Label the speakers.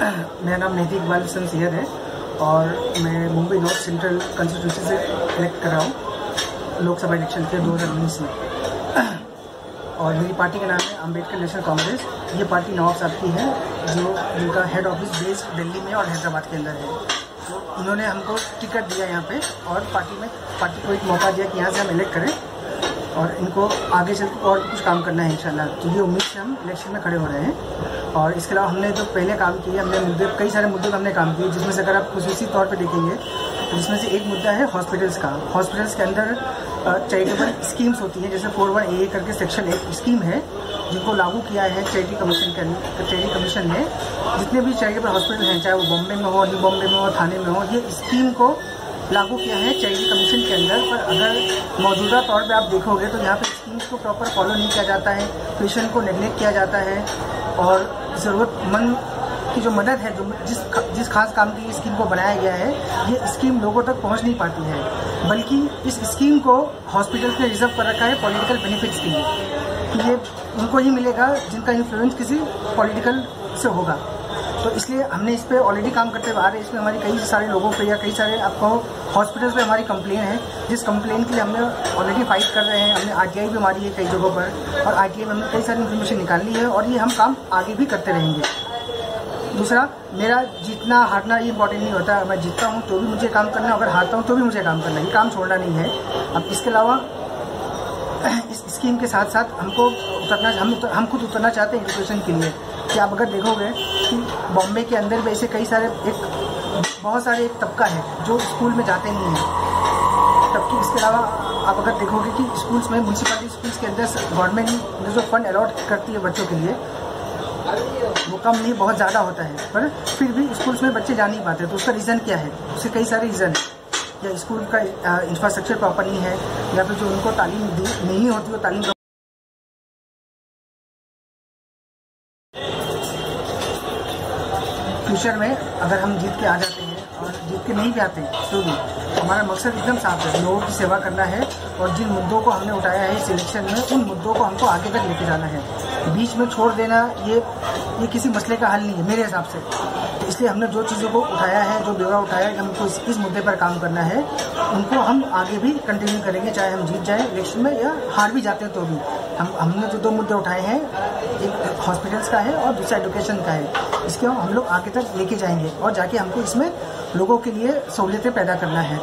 Speaker 1: हाँ मेरा नाम मेहदी इकबाल हसन सैयद है और मैं मुंबई नॉर्थ सेंट्रल कंस्टिट्यूंसी से इलेक्ट कर रहा हूँ। लोकसभा इलेक्शन के दो हज़ार उन्नीस में। और मेरी पार्टी का नाम है अंबेडकर नेशनल कांग्रेस ये पार्टी नवाब साहब की है, जो जिनका हेड ऑफ़िस बेस्ड दिल्ली में और हैदराबाद के अंदर है। तो उन्होंने हमको टिकट दिया यहाँ पे और पार्टी में पार्टी को एक मौका दिया कि यहाँ से हम इलेक्ट करें और इनको आगे चल और कुछ काम करना है, इंशाल्लाह। तो ये उम्मीद से हम इलेक्शन में खड़े हो रहे हैं। और इसके अलावा हमने जो पहले काम किए, हमने मुद्दे, कई सारे मुद्दों पर हमने काम किए, जिसमें से अगर आप खसूसी तौर पर देखेंगे तो जिसमें से एक मुद्दा है हॉस्पिटल्स का। हॉस्पिटल्स के अंदर चैरिटेबल स्कीम्स होती हैं, जैसे फोर वन ए करके सेक्शन एक स्कीम है, जिनको लागू किया है चैरिटी कमीशन के चैरिटी कमीशन ने। जितने भी चैरिटेबल हॉस्पिटल हैं, चाहे वो बॉम्बे में हो न्यू बॉम्बे में हो, थाने में हो, ये स्कीम को लागू किया है चैरिटी कमीशन के अंदर। पर अगर मौजूदा तौर पे आप देखोगे तो यहाँ पे स्कीम्स को प्रॉपर फॉलो नहीं किया जाता है पेशेंट को नेग्लेक्ट किया जाता है, और ज़रूरतमंद की जो मदद है, जो जिस जिस खास काम की स्कीम को बनाया गया है, ये स्कीम लोगों तक पहुँच नहीं पाती है। बल्कि इस स्कीम को हॉस्पिटल ने रिज़र्व कर रखा है, पॉलिटिकल बेनिफिट्स के लिए। कि ये उनको ही मिलेगा, जिनका इन्फ्लुएंस किसी पॉलिटिकल से होगा। तो इसलिए हमने इस पर ऑलरेडी काम करते हुए आ रहे हैं। इसमें हमारी कई सारे लोगों पे या कई सारे आपको हॉस्पिटल्स पे हमारी कंप्लेन है। जिस कंप्लेन के लिए हमने ऑलरेडी फाइट कर रहे हैं, हमने आरटीआई भी मारी है कई जगहों पर और आरटीआई में हमने कई सारी इन्फॉर्मेशन निकाली है और ये हम काम आगे भी करते रहेंगे। दूसरा, मेरा जीतना हारना ये इंपॉर्टेंट नहीं होता। मैं जीतता हूँ तो भी मुझे काम करना अगर हारता हूँ तो भी मुझे काम करना ये काम छोड़ना नहीं है। अब इसके अलावा, इस स्कीम के साथ साथ हमको उतरना, हम हम खुद उतरना चाहते हैं एजुकेशन के लिए। कि आप अगर देखोगे कि बॉम्बे के अंदर भी ऐसे कई सारे एक, बहुत सारे एक तबका है जो स्कूल में जाते नहीं हैं। तबकी इसके अलावा आप अगर देखोगे कि स्कूल्स में म्यूनसिपलिटी स्कूल्स के अंदर गवर्नमेंट जो फंड अलॉट करती है बच्चों के लिए, वो कम नहीं, बहुत ज़्यादा होता है। पर फिर भी स्कूल्स में बच्चे जा नहीं पाते तो उसका रीज़न क्या है? उसके कई सारे रीज़न है। या स्कूल का इंफ्रास्ट्रक्चर प्रॉपर नहीं है, या फिर जो उनको तालीम नहीं होती वो तालीम फ्यूचर में अगर हम जीत के आ जाते हैं और जीत के नहीं आते तो भी हमारा मकसद एकदम साफ़ है लोगों की सेवा करना है और जिन मुद्दों को हमने उठाया है इस इलेक्शन में उन मुद्दों को हमको आगे तक लेके जाना है। बीच में छोड़ देना ये ये किसी मसले का हल नहीं है मेरे हिसाब से। इसलिए हमने जो चीज़ों को उठाया है जो ब्यौरा उठाया है हमको इस, इस मुद्दे पर काम करना है उनको हम आगे भी कंटिन्यू करेंगे चाहे हम जीत जाएँ इलेक्शन में या हार भी जाते हैं तो भी। हम हमने जो दो मुद्दे उठाए हैं एक हॉस्पिटल्स का है और दूसरा एजुकेशन का है। इसके हम लोग आगे तक लेके जाएँगे और जाके हमको इसमें लोगों के लिए सहूलियतें पैदा करना है।